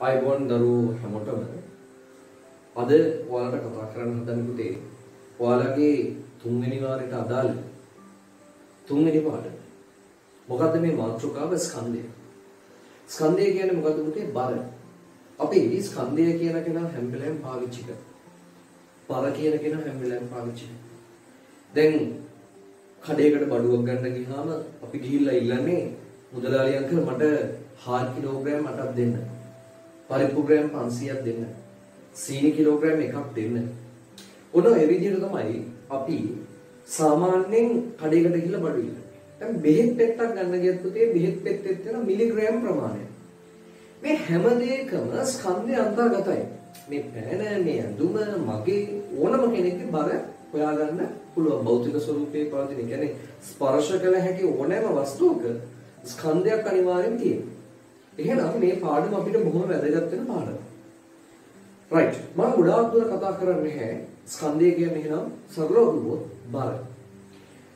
අයිබෝන් දරුවෝ හැමෝටම අද ඔයාලට කතා කරන්න හදන පුතේ ඔයාලගේ තුන්වෙනි වාරයට අදාළ තුන්වෙනි පාඩම. මොකද්ද මේ මාතෘකාව ස්කන්ධය. ස්කන්ධය කියන්නේ මොකද්ද පුතේ? බර. අපි ස්කන්ධය කියන කෙනා හැම වෙලාවෙම පාවිච්චි කරනවා. බර කියන කෙනා හැම වෙලාවෙම පාවිච්චි කරනවා. දැන් කඩේකට බඩුවක් ගන්න ගියාම අපි ගිහිල්ලා ඉල්ලන්නේ මුදලාලි අංකල් මට හාල් කිලෝග්‍රෑම් 8ක් දෙන්න. පරිප්පු ග්‍රෑම් 500ක් දෙන්න. සීනි කිලෝග්‍රෑම් එකක් දෙන්න. ඔන්න ඒ විදිහට තමයි අපි සාමාන්‍යයෙන් කඩේකට ගිහිල්ලා බඩු ඉල්ලන්නේ. දැන් බෙහෙත් පෙත්තක් ගන්න ගියත් පුතේ බෙහෙත් පෙත්තෙත් වෙන මිලිග්‍රෑම් ප්‍රමාණය. මේ හැම දෙයකම ස්කන්ධය අන්තර්ගතයි. මේ පෑන මේ ඇඳුම මගේ ඕනම කෙනෙක්ගේ බර හොයාගන්න පුළුවන් භෞතික ස්වරූපයේ පවතින. ඒ කියන්නේ ස්පර්ශ කළ හැකි ඕනෑම වස්තුවක ස්කන්ධයක් අනිවාර්යෙන් තියෙනවා. එහෙනම් මේ පාඩම අපිට බොහොම වැදගත් වෙන පාඩමක්. right. මම ගොඩාක් දුර කතා කරන්නේ නැහැ. ස්කන්ධය කියන්නේ එහෙනම් සරලව කිව්වොත් බර.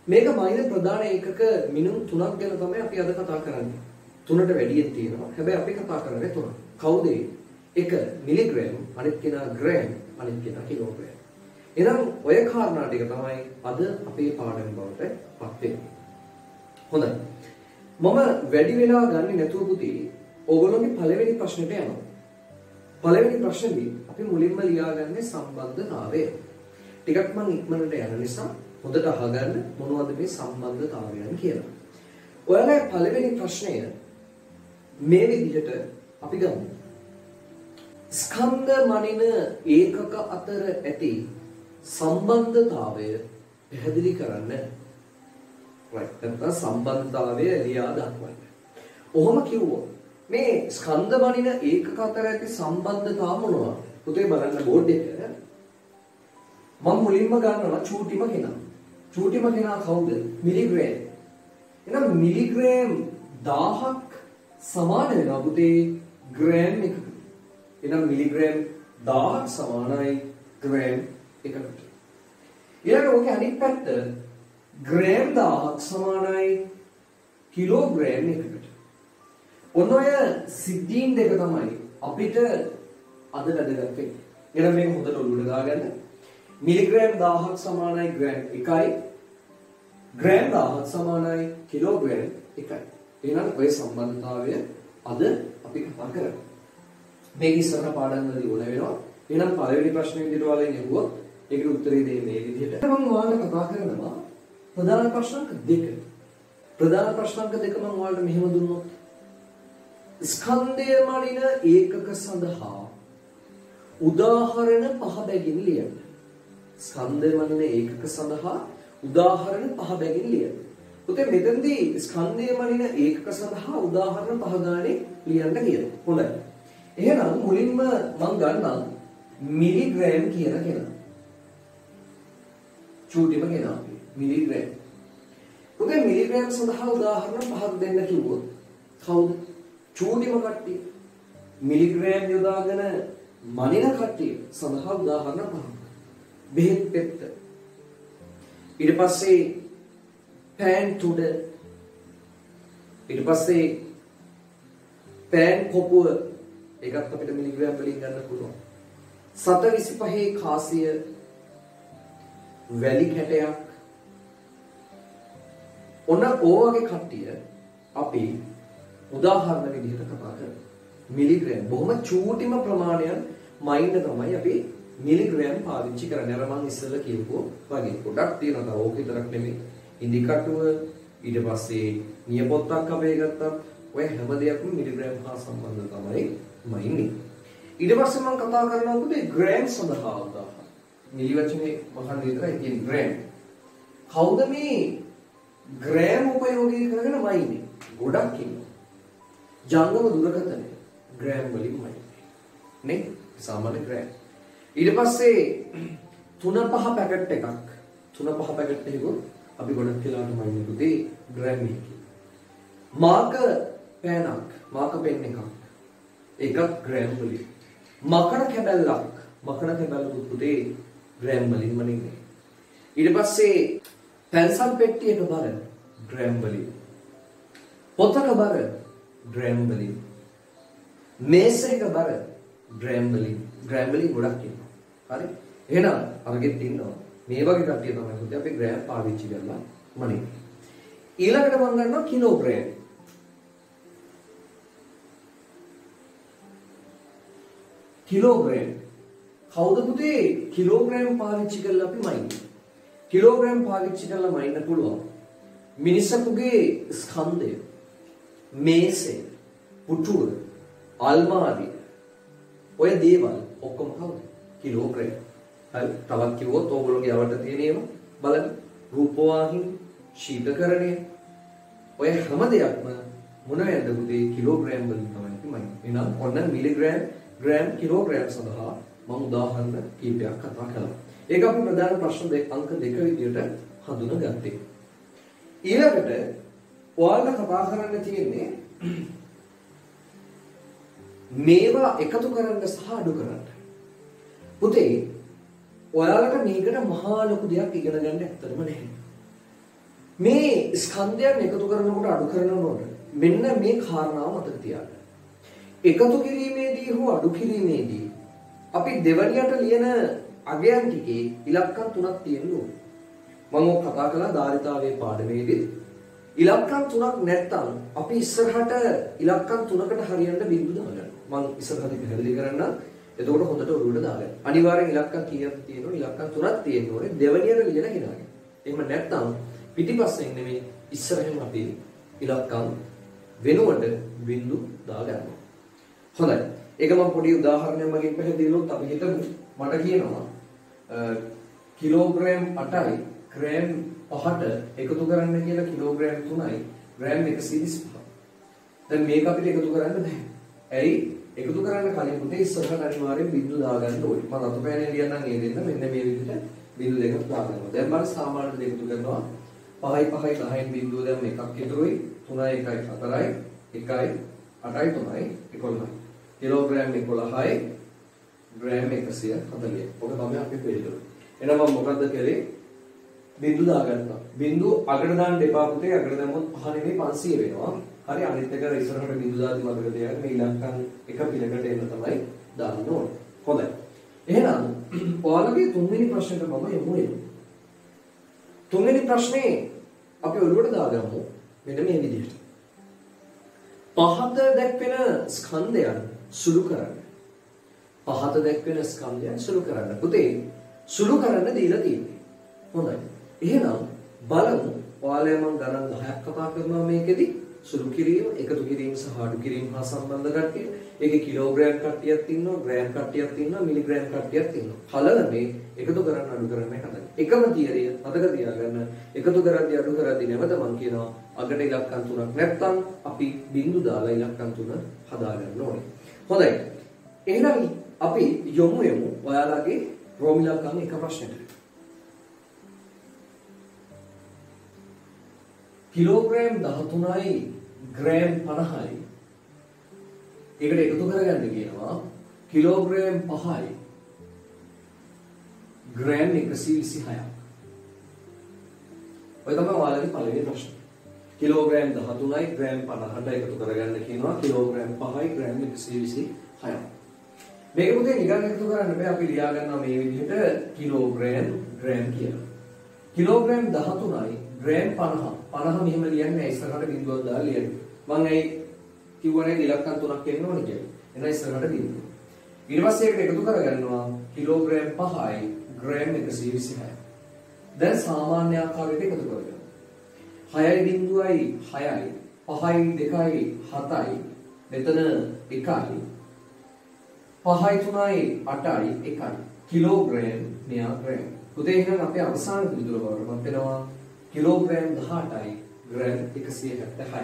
මේක මයින ප්‍රධාන ඒකක මිනුම් තුනක් ගැන තමයි අපි අද කතා කරන්නේ. තුනට වැඩියෙන් තියෙනවා. හැබැයි අපි කතා කරන්නේ තුනක්. කවුද එක මිලිග්‍රෑම්, අනිත් කෙනා ග්‍රෑම්, අනිත් කෙනා කිලෝග්‍රෑම්. එහෙනම් ඔය කාරණා ටික තමයි අද අපේ පාඩම බවට පත් වෙන්නේ. හොඳයි. මම වැඩි වෙලා ගන්නේ නැතුව පුතේ ඕගොල්ලෝගේ පළවෙනි ප්‍රශ්නෙට යනවා. පළවෙනි ප්‍රශ්නේදී අපි මුලින්ම ලියාගන්නේ සම්බන්ධතාවය. ටිකක් මම ඉක්මනට යන නිසා හොඳට අහගන්න මොනවද මේ සම්බන්ධතාවයන් කියලා. ඔයාලා පළවෙනි ප්‍රශ්නය මේ විදිහට අපි ගමු. ස්කන්ධ මනින ඒකක අතර ඇති සම්බන්ධතාවය පැහැදිලි කරන්න. right. නැත්නම් සම්බන්ධතාවය ලියා දක්වන්න. ඔහොම කිව්වොත් මේ ස්කන්ධ මනින ඒකක අතර ඇති සම්බන්ධතාව මොනවද? පුතේ බලන්න බෝඩ් එක. මම මුලින්ම ගන්නවා චූටිම කෙනා. චූටිම කෙනා කවුද? මිලිග්‍රෑම්. එහෙනම් මිලිග්‍රෑම් 1000ක් සමාන වෙනවා පුතේ ග්‍රෑම් එකකට. එහෙනම් මිලිග්‍රෑම් 1000ක් සමානයි ග්‍රෑම් එකකට. ඊළඟ ඔකේ අනිත් පැත්ත ග්‍රෑම් 1000ක් සමානයි කිලෝග්‍රෑම් එකකට. ඔන්න ඔය සිද්ධීන් දෙක තමයි අපිට අද වැදගත් වෙන්නේ. එහෙනම් මේක හොඳට ඔළුවට දාගන්න. මිලිග්‍රෑම් 1000ක් සමානයි ග්‍රෑම් 1යි. ග්‍රෑම් 1000ක් සමානයි කිලෝග්‍රෑම් 1යි. එහෙනම් ඔය සම්බන්ධතාවය අද අපි කතා කරමු. මේක ඉස්සර පාඩම් වලදී ඕන වෙනවා. එහෙනම් පළවෙනි ප්‍රශ්නේ විදිහට ඔයාලෙන් අහුවොත් ඒකට උත්තරේ දෙන්නේ මේ විදිහට. මම ඔයාලට කතා කරනවා ප්‍රධාන ප්‍රශ්නක දෙක. ප්‍රධාන ප්‍රශ්නක දෙක මම ඔයාලට මෙහෙම දුන්නොත් ස්කන්ධය මනින ඒකක සඳහා උදාහරණ පහ බැගින් ලියන්න. ස්කන්ධය මනින ඒකක සඳහා උදාහරණ පහ බැගින් ලියන්න. පුතේ මෙතනදී ස්කන්ධය මනින ඒකක සඳහා උදාහරණ පහ ගානේ ලියන්න කියනවා. හොඳයි. එහෙනම් මුලින්ම මම ගන්නම් මිලිග්‍රෑම් කියන කෙනා. චූටිම කෙනා මිලිග්‍රෑම්. පුතේ මිලිග්‍රෑම් සඳහා උදාහරණ පහක් දෙන්න කිව්වොත් කවුද? චූටිම කට්ටිය. මිලිග්‍රෑම් යොදාගෙන මනින කට්ටිය සඳහා උදාහරණ පහක්. බෙහෙත් පෙත්ත. ඊට පස්සේ පෑන් තුඩ ඊට පස්සේ පෑන් කොපුව ඒකත් අපිට මිලිග්‍රෑම් වලින් ගන්න පුළුවන්. 725 කාසිය වැලි කැටයක් ඔන්න ඕවගේ කට්ටිය අපි උදාහරණ විදිහට කතා කරමු. මිලිග්‍රෑම් බොහොම චූටිම ප්‍රමාණයක් මයින්ඩ් තමයි අපි මිලිග්‍රෑම් පාවිච්චි කරන්නේ. අර මම ඉස්සෙල්ලා කියපුවා වගේ ගොඩක් තියෙනවා. තව ඕක විතරක් නෙමෙයි. ඉන්දි කටුව ඊට පස්සේ නියපොත්තක් අපේ ගත්තා. ඔය හැම දෙයක්ම මිලිග්‍රෑම් හා සම්බන්ධ තමයි මයින්නේ. ඊට පස්සේ මම කතා කරනවා පුතේ ග්‍රෑම් සඳහා උදාහරණ. මිලි වචනේ මහන් විතරයි කියන්නේ ග්‍රෑම්. කවුද මේ ග්‍රෑම් උපයෝගී කරගෙන මයින්නේ? ගොඩක් ඉන්නවා. ජංගම දුරකථනය ග්‍රෑම් වලින් මයින්නේ. නේ? සාමාන්‍ය ග්‍රෑම්. ඊට පස්සේ තුන පහ පැකට් එකක් තුන පහ පැකට් එකක අපි ගොඩක් වෙලාවට මයින්නේ පුතේ ග්‍රෑම් එකකින්. මාක පෑනක් මාක පෙන් එකක් එකක් ග්‍රෑම් වලින්. මකර කැබැල්ලක් මකර කැබැල්ලකුත් පුතේ ග්‍රෑම් වලින් මනින්නේ. ඊට පස්සේ පැන්සල් පෙට්ටියක බර ග්‍රෑම් වලින්. පොතක බර ග්‍රෑම් වලින්. මේස් එක බර ග්‍රෑම් වලින් ග්‍රෑම් වලින් ගොඩක් ඉන්නවා. හරි? එහෙනම් අරගෙත් ඉන්නවා. මේ වගේ කට්ටිය තමයි පුතේ අපි ග්‍රෑම් පාවිච්චි කරලා මනේ. ඊළඟට මම ගන්නවා කිලෝග්‍රෑම්. කිලෝග්‍රෑම්. කවුද පුතේ කිලෝග්‍රෑම් පාවිච්චි කරලා අපි මයින්නේ? කිලෝග්‍රෑම් පාවිච්චි කරලා මයින්න පුළුවන්. මිනිසකුගේ ස්කන්ධය මේසේ පුටුව අල්මාරිය. ඔය දේවල් ඔක්කොම කවුද? කිලෝග්‍රෑම් හරි තවත් කිව්වොත් ඕගොල්ලෝගේ යවට තියෙන ඒවා බලන්න. රූපවාහිනී ශීතකරණය. ඔය හැම දෙයක්ම මොන වෙනද පුතේ කිලෝග්‍රෑම් වලින් තමයි මම එහෙනම් ඔන්න මිලිග්‍රෑම් ග්‍රෑම් කිලෝග්‍රෑම් සඳහා මම උදාහරණ කීපයක් කතා කළා. ඒක අපි ප්‍රධාන ප්‍රශ්න දෙක අංක දෙක විදියට හඳුනගත්තේ. ඊළඟට ඔයාලට කතා කරන්න තියෙන්නේ මේවා එකතු කරන්න සහ අඩු කරන්න. පුතේ ඔයාලට මේකට මහා ලොකු දෙයක් ඉගෙන ගන්න ඇත්තටම නැහැ. මේ ස්කන්ධයන් එකතු කරනකොට අඩු කරනකොට මෙන්න මේ කාරණාව මතක තියාගන්න. එකතු කිරීමේදී හෝ අඩු කිරීමේදී අපි දෙවනියට ලියන අගයන් ටිකේ ඉලක්කම් තුනක් තියෙන්න ඕනේ. මම ඔක් කතා කළා ධාරිතාවේ පාඩමේදී ඉලක්කම් තුනක් නැත්තම් අපි ඉස්සරහට ඉලක්කම් තුනකට හරියන්න බිඳු දාගන්න. මම ඉස්සරහට පැහැදිලි කරන්නම්. එතකොට හොඳට ඔළුවට දාගන්න. අනිවාර්යෙන් ඉලක්කම් කීයක් තියෙනවද? ඉලක්කම් තුනක් තියෙන්න ඕනේ. දෙවනියට ලියන කෙනාගේ. එහෙම නැත්තම් පිටිපස්සෙන් නෙමෙයි ඉස්සරහින් අපි ඉලක්කම් වෙනුවට බිඳු දාගන්නවා. හොඳයි. ඒක මම පොඩි උදාහරණයක් මගින් පැහැදිලි කරොත් අපි හිතමු මට කියනවා කිලෝග්‍රෑම් 8යි ග්‍රෑම් 5ට එකතු කරන්න කියලා කිලෝග්‍රෑම් 3යි ග්‍රෑම් 125. දැන් මේක අපිට එකතු කරන්න බෑ. ඇයි? එකතු කරන්න කලින් පුතේ ඉස්සරහට අනිවාර්යෙන් බිංදු දාගන්න ඕනේ. මම රතු පෑනේ ලියන්නම් ඒ දෙන්න මෙන්න මේ විදිහට බිංදු දෙකක් දාගන්නවා. දැන් මම සාමාන්‍ය දෙක එකතු කරනවා. 5යි 5යි 10යි බිංදුව දැන් එකක් ඉතුරුයි. 3යි 1යි 4යි 1යි 8යි 3යි 11යි. Kilogram 11යි gram 140. ඔක තමයි අපි පිළිතුර. එහෙනම් මම මොකද්ද කළේ? බිංදු දාගන්නවා. බිංදු අගට දාන්න එපා පුතේ. අගට දැම්මොත් පහ නෙමෙයි 500 වෙනවා. හරි අනිත් එක ඉස්සරහට බිංදු දාති මතක තියාගන්න මේ ඉලක්කම් එක පිළකට එන්න තමයි දාන්න ඕනේ. හොඳයි. එහෙනම් ඔයාලගේ තුන්වෙනි ප්‍රශ්නෙට මම යමු වෙනවා. තුන්වෙනි ප්‍රශ්නේ අපි ඔළුවට දාගමු මෙන්න මේ විදිහට. පහත දැක්වෙන ස්කන්ධයන් සුළු කරන්න. පහත දැක්වෙන ස්කන්ධයන් සුළු කරන්න. පුතේ සුළු කරන්න දීලා තියෙන්නේ. හොඳයි. එහෙනම් බලමු ඔයාලා මම ගණන් 10ක් කතා කරනවා මේකෙදි සුළු කිරීම, එකතු කිරීම සහ අඩු කිරීම හා සම්බන්ධ කට්ටිය. ඒකේ කිලෝග්‍රෑම් කට්ටියක් ඉන්නවා, ග්‍රෑම් කට්ටියක් ඉන්නවා, මිලිග්‍රෑම් කට්ටියක් ඉන්නවා. කලරනේ එකතු කරන්න අඩු කරන්න හදන්නේ. එකම තියරිය මතක තියාගන්න. එකතු කරද්දී අඩු කරද්දී නැවත මම කියනවා අගට ඉලක්කම් තුනක් නැත්නම් අපි බිංදු දාලා ඉලක්කම් තුන හදාගන්න ඕනේ. හොඳයි. එහෙනම් අපි යොමු යමු ඔයාලගේ රෝම ඉලක්කම් එක ප්‍රශ්නෙට. කිලෝග්‍රෑම් 13යි ග්‍රෑම් 50යි ඒකට එකතු කරගන්න කියනවා කිලෝග්‍රෑම් 5යි ග්‍රෑම් 126ක් ඔය තමයි ඔයාලගේ පළවෙනි ප්‍රශ්නේ. කිලෝග්‍රෑම් 13යි ග්‍රෑම් 50ට එකතු කරගන්න කියනවා කිලෝග්‍රෑම් 5යි ග්‍රෑම් 126ක් මේක පුතේ නිකන් එකතු කරන්න බෑ. අපි ලියා ගන්නවා මේ විදිහට කිලෝග්‍රෑම් ග්‍රෑම් කියලා. කිලෝග්‍රෑම් 13යි ග්‍රෑම් 50 50 මෙහෙම ලියන්නේ ඉස්සරහට බිඳුවක් දාලා ලියන්නේ. මම ඇයි කිව්වනේ ඉලක්කම් තුනක් එන්න ඕනේ කියලා. එහෙනම් ඉස්සරහට බිඳුව. ඊට පස්සේ ඒකට එකතු කරගන්නවා කිලෝග්‍රෑම් 5යි ග්‍රෑම් 126යි. දැන් සාමාන්‍ය ආකාරයට එකතු කරගන්න. 6යි බිඳුවයි 6යි 5යි 2යි 7යි මෙතන 1යි 5යි 3යි 8යි 1යි කිලෝග්‍රෑම් මෙයා ග්‍රෑම්. පුතේ එහෙනම් අපේ අවසාන පිළිතුර බවට පත් වෙනවා කිලෝග්‍රෑම් 18යි ග්‍රෑම් 176යි.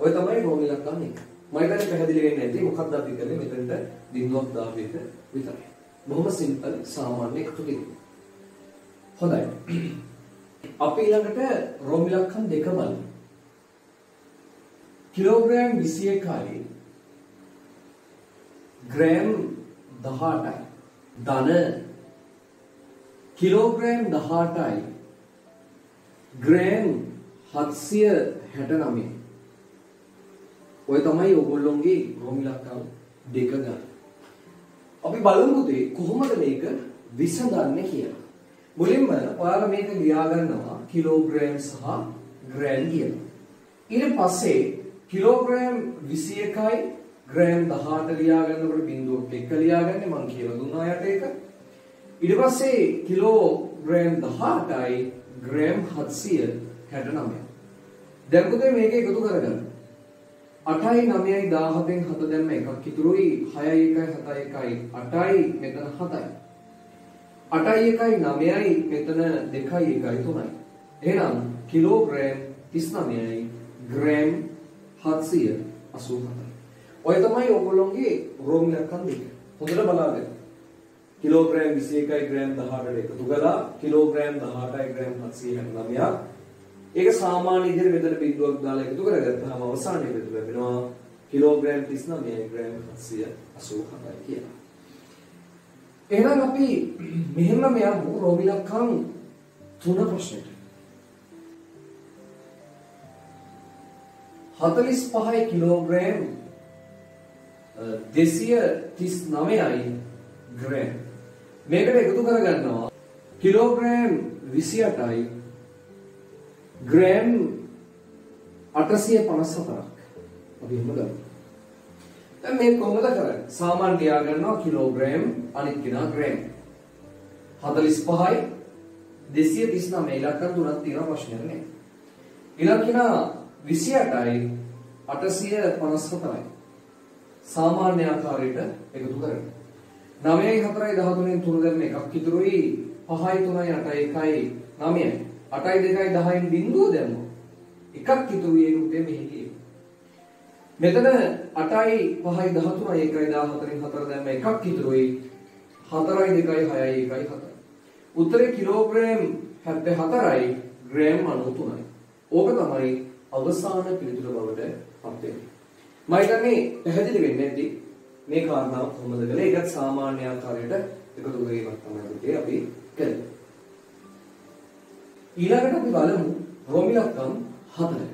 ඔය තමයි රෝම ඉලක්කම් එක. මම හිතන්නේ පැහැදිලි වෙන්නේ නැති මොකක්ද අපි කරන්නේ මෙතනට බිඳුවක් දාපු එක විතරයි. බොහොම සිම්පල් සාමාන්‍ය එකතු කිරීම. හොඳයි. අපි ඊළඟට රෝම ඉලක්කම් දෙක බලමු. කිලෝග්‍රෑම් 21යි ග්‍රෑම් 18යි ධන කිලෝග්‍රෑම් 18යි ග්‍රෑම් 769 ඔය තමයි ඕගොල්ලොන්ගේ රෝම ඉලක්කම් දෙක ගන්න. අපි බලමු පුතේ කොහොමද මේක විසඳන්නේ කියලා. මුලින්ම ඔයාලා මේක ලියා ගන්නවා කිලෝග්‍රෑම් සහ ග්‍රෑම් කියලා. ඊට පස්සේ කිලෝග්‍රෑම් 21යි ග්‍රෑම් 18 ලියා ගන්නකොට බිඳුවක් එක්ක ලියාගන්නේ මම කියලා දුන්නා යට ඒක. ඊට පස්සේ කිලෝග්‍රෑම් 18යි ග්‍රෑම් 769. දැන් පුතේ මේක එකතු කරගන්න. 8යි 9යි 17න් 7 දැම්ම එකක් ඉතුරුයි 6යි 1යි 7යි 1යි 8යි මෙතන 7යි 8යි 1යි 9යි මෙතන 2යි 1යි 3යි එහෙනම් කිලෝග්‍රෑම් 39යි ග්‍රෑම් 787යි ඔය තමයි ඔයගොල්ලෝගේ රෝම් ඉලක්කම් දෙක හොඳට බලාගන්න. කිලෝග්‍රෑම් 21යි ග්‍රෑම් 18ට එකතු කළා කිලෝග්‍රෑම් 18යි ග්‍රෑම් 769ක් ඒක සාමාන්‍ය විදිහට මෙතන බිඳුවක් දාලා එකතු කරගත්තාම අවසානයේ බිඳුව ලැබෙනවා කිලෝග්‍රෑම් 39 ග්‍රෑම් 787යි කියලා. එහෙනම් අපි මෙහෙම මෙයන් රෝගිලක්කම් තුන ප්‍රශ්නෙට. 45යි කිලෝග්‍රෑම් 239යි ග්‍රෑම් මේකට එකතු කරගන්නවා කිලෝග්‍රෑම් 28යි ග්‍රෑම් 854ක් අපි එහෙම ගමු. දැන් මේ කොහොමද කරන්නේ? සාමාන්‍ය ලියා ගන්නවා කිලෝග්‍රෑම් අනිත් කෙනා ග්‍රෑම්. 45යි 239 ඉලක්කම් තුනක් තියෙනවා ප්‍රශ්නයක් නේ. ඉලක්කන 28යි 854යි. සාමාන්‍ය ආකාරයට එකතු කරගන්න. 9යි 4යි 13න් 3 දැම්ම එකක් ඉතුරුයි 5යි 3යි 8යි 1යි 9යි 8යි 2යි 10න් බිඳුව දැම්මොත් එකක් ඉතුරු ඒ උදේ මෙහි ගියේ. මෙතන 8යි 5යි 13යි 1යි 14න් 4 දැම්ම එකක් ඉතුරුයි 4යි 2යි 6යි 1යි 7යි. උත්තරේ කිලෝග්‍රෑම් 74යි ග්‍රෑම් 93යි. ඕක තමයි අවසාන පිළිතුර බවට පත් වෙන්නේ. මම හිතන්නේ පැහැදිලි වෙන්නේ නැති මේ කාරණාව කොහොමද කළේ? ඒකත් සාමාන්‍ය ආකාරයට එකතු කිරීමක් තමයි අපි කළේ. ඊළඟට අපි බලමු රෝමිලක්කම් 4.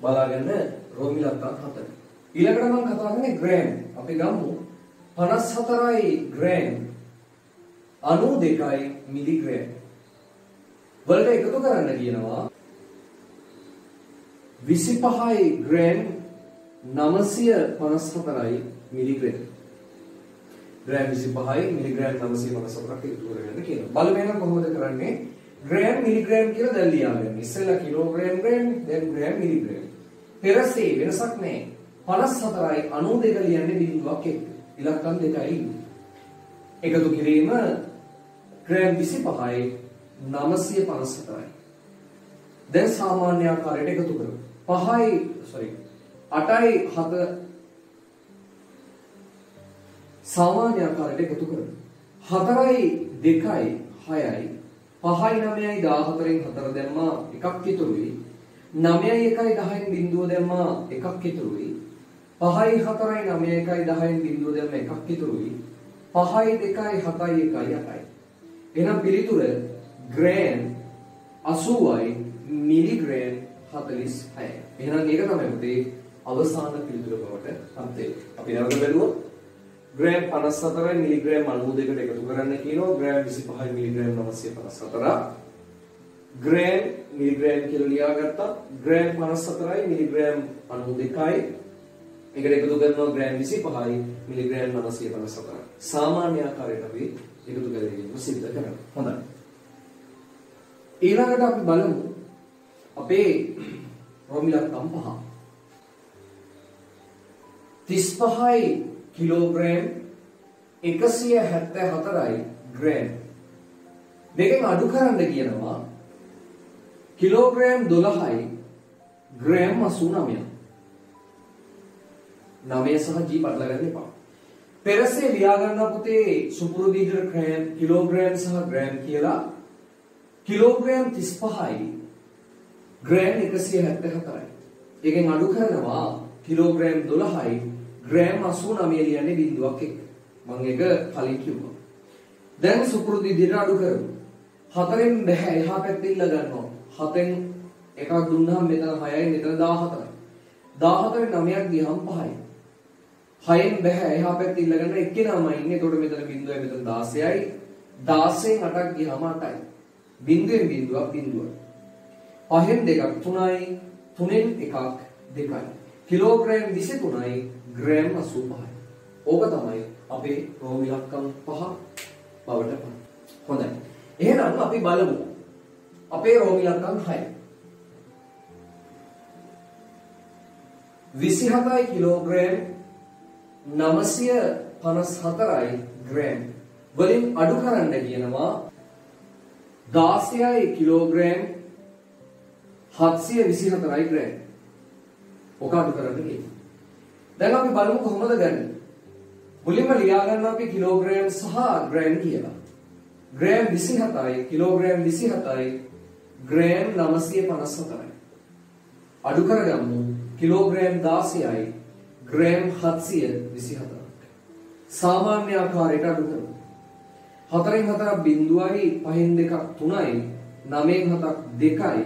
බලාගන්න රෝමිලක්කම් 4. ඊළඟට මම කතා කරන්නේ ග්‍රෑම්. අපි ගමු 54යි ග්‍රෑම් 92යි මිලිග්‍රෑම්. වලට එකතු කරන්න කියනවා 25යි ග්‍රෑම් 954යි මිලිග්‍රෑම්. ග්‍රෑම් 25යි මිලිග්‍රෑම් 954ක් එකතු කරගන්න කියනවා. බලමු කොහොමද කරන්නේ? ග්‍රෑම් මිලිග්‍රෑම් කියලා දැන් ලියාගන්න. ඉස්සෙල්ලා කිලෝග්‍රෑම් ග්‍රෑම් දැන් ග්‍රෑම් මිලිග්‍රෑම්. පෙරසේ වෙනසක් නැහැ. 54යි 92 ලියන්නේ බිඳුවක් එක්ක. ඉලක්කම් දෙකයි. එකතු කිරීම ග්‍රෑම් 25යි 954යි. දැන් සාමාන්‍ය ආකාරයට එකතු කරමු. 5යි sorry 8යි 7 සාමාන්‍ය ආකාරයට එකතු කරමු. 4යි 2යි 6යි 5යි 9යි 14න් 4 දැම්මා එකක් ඉතුරුයි 9යි 1යි 10න් බිඳුව දැම්මා එකක් ඉතුරුයි 5යි 4යි 9යි 1යි 10න් බිඳුව දැම්මා එකක් ඉතුරුයි 5යි 2යි 7යි 1යි 8යි එහෙනම් පිළිතුර ග්‍රෑම් 80යි මිලිග්‍රෑම් 46යි එහෙනම් ඒක තමයි පුතේ අවසාන පිළිතුර බවට පත් වෙන්නේ අපි නැවත බැලුවොත් ග්‍රෑම් 54යි මිලිග්‍රෑම් 92කට එකතු කරන්න කියනවා. ග්‍රෑම් 25යි මිලිග්‍රෑම් 954 ග්‍රෑම් මිලිග්‍රෑම් කියලා ලියාගත්තා ග්‍රෑම් 54යි මිලිග්‍රෑම් 92යි එකට එකතු කරනවා ග්‍රෑම් 25යි මිලිග්‍රෑම් 954 සාමාන්‍ය ආකාරයට අපි එකතු කරගෙන සිද්ධ කරනවා. හොඳයි. ඊළඟට අපි බලමු අපේ රොමිලක්කම් පහ 35යි කිලෝග්‍රෑම් 174යි ග්‍රෑම්. දෙකෙන් අඩු කරන්න කියනවා කිලෝග්‍රෑම් 12යි ග්‍රෑම් 89යි 9 සහ G බදලා ගන්න එපා. පෙරසේ ලියා ගන්න පුතේ සුපුරුදු විදිහට ග්‍රෑම් කිලෝග්‍රෑම් සහ ග්‍රෑම් කියලා කිලෝග්‍රෑම් 35යි ග්‍රෑම් 174යි එකෙන් අඩු කරනවා කිලෝග්‍රෑම් 12යි ග්‍රෑම් 89 ලියන්නේ බිඳුවක් එක්ක. මම ඒක කලින් කිව්වා. දැන් සුපුරුදු විදිහට අඩු කරමු. හතරෙන් බෑ එහා පැත්තේ ඉල්ල ගන්නවා. හතෙන් එකක් දුන්නාම මෙතන 6යි මෙතන 14යි. 14න් 9ක් ගියහම 5යි. 6න් බෑ එහා පැත්ත ඉල්ලගන්න එක්කෙනාම ඉන්නේ. එතකොට මෙතන බිඳුවයි මෙතන 16යි. 16න් 8ක් ගියාම 8යි. බිඳුවෙන් බිඳුවක් බිඳුවයි. පහෙන් දෙකක් 3යි. 3න් එකක් 2යි. කිලෝග්‍රෑම් 23යි ග්‍රෑම් 85යි. ඕක තමයි අපේ රෝම ඉලක්කම් පහ බවට පත්. හොඳයි. එහෙනම් අපි බලමු. අපේ රෝම ඉලක්කම් 6. 27යි කිලෝග්‍රෑම් 954යි ග්‍රෑම් වලින් අඩු කරන්න කියනවා 16යි කිලෝග්‍රෑම් 724යි ග්‍රෑම්. ඔක අඩු කරන්න කියනවා. දැන් අපි බලමු කොහොමද ගන්නේ. මුලින්ම ලියා ගන්න අපි කිලෝග්‍රෑම් සහ ග්‍රෑම් කියලා. ග්‍රෑම් 27යි කිලෝග්‍රෑම් 27යි ග්‍රෑම් 954යි. අඩු කරගමු කිලෝග්‍රෑම් 16යි ග්‍රෑම් 724ක්. සාමාන්‍ය ආකාරයට අඩු කරමු. 4න් 4ක් බිඳුවයි 5න් 2ක් 3යි 9න් 7ක් 2යි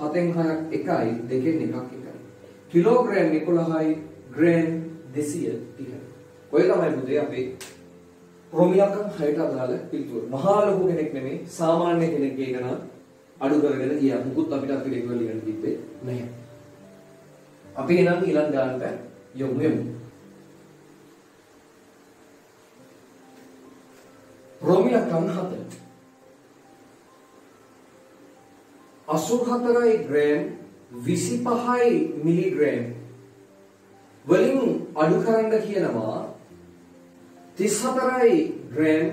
7න් 6ක් 1යි 2න් 1ක් 1යි. Kilogram 11යි gram 230යි. ඔය තමයි පුතේ අපේ ප්‍රොමිලකම් 6ට අදාළ පිළිතුර. මහා ලොකු කෙනෙක් නෙමෙයි සාමාන්‍ය කෙනෙක් ඒක නම් අඩු කරගෙන ගියා. මුකුත් අපිට අපිට ඒක ලියන්න තිබ්බේ නැහැ. අපි එනම් ඊළඟ ගානට යොමු වෙමු. ප්‍රොමිලකම් 7 84යි ග්‍රෑම් 25යි මිලිග්‍රෑම් වලින් අඩු කරන්න කියනවා 34යි ග්‍රෑම්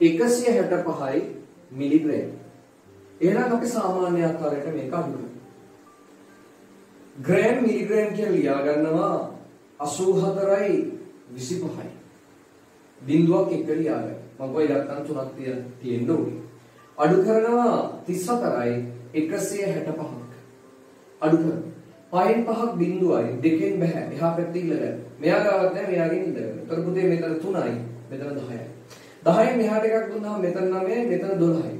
165යි මිලිග්‍රෑම්. එහෙනම් අපි සාමාන්‍ය ආකාරයට මේක අඩු කරමු. ග්‍රෑම් මිලිග්‍රෑම් කියලා ලියා ගන්නවා 84යි 25යි. බිඳුවක් එක ලියා ගන්න. මම කොයි ඉලක්කම් තුනක් තියෙන්න ඕනේ. අඩු කරනවා 34යි 165ක්. අඩු කරනවා. පහෙන් පහක් බිඳුවයි දෙකෙන් බෑ. එහා පැත්තේ ඉල්ලගන්න. මෙයා ගාවත් නැහැ මෙයාගෙන් ඉල්ලගන්න. උතර පුතේ මෙතන 3යි මෙතන 10යි. 10න් මෙහාට එකක් දුන්නාම මෙතන 9යි මෙතන 12යි.